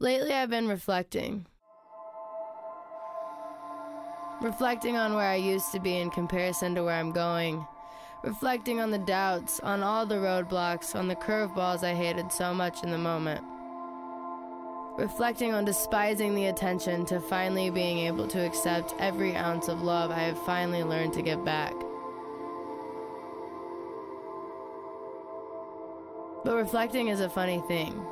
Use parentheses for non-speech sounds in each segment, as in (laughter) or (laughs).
Lately, I've been reflecting. Reflecting on where I used to be in comparison to where I'm going. Reflecting on the doubts, on all the roadblocks, on the curveballs I hated so much in the moment. Reflecting on despising the attention to finally being able to accept every ounce of love I have finally learned to give back. But reflecting is a funny thing.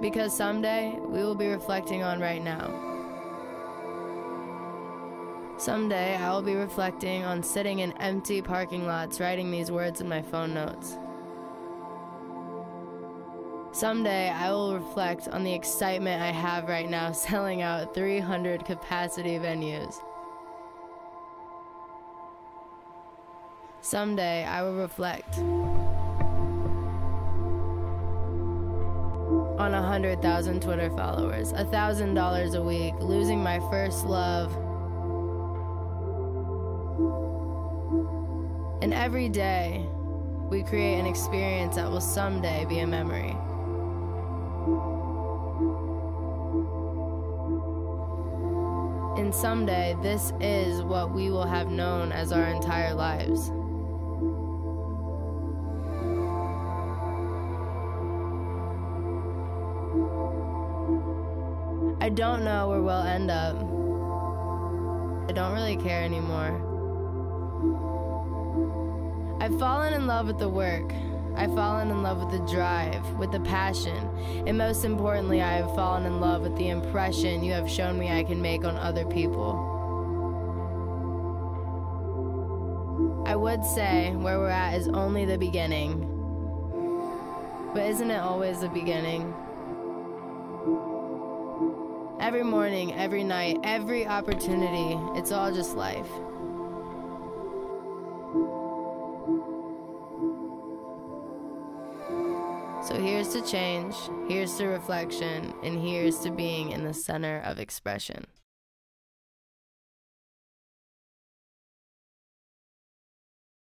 Because someday we will be reflecting on right now. Someday I will be reflecting on sitting in empty parking lots writing these words in my phone notes. Someday I will reflect on the excitement I have right now (laughs) selling out 300 capacity venues. Someday I will reflect on a hundred thousand Twitter followers, a thousand dollars a week, losing my first love. And every day, we create an experience that will someday be a memory. And someday, this is what we will have known as our entire lives. I don't know where we'll end up. I don't really care anymore. I've fallen in love with the work. I've fallen in love with the drive, with the passion, and most importantly, I have fallen in love with the impression you have shown me I can make on other people. I would say where we're at is only the beginning. But isn't it always the beginning? Every morning, every night, every opportunity, it's all just life. So here's to change, here's to reflection, and here's to being in the center of expression.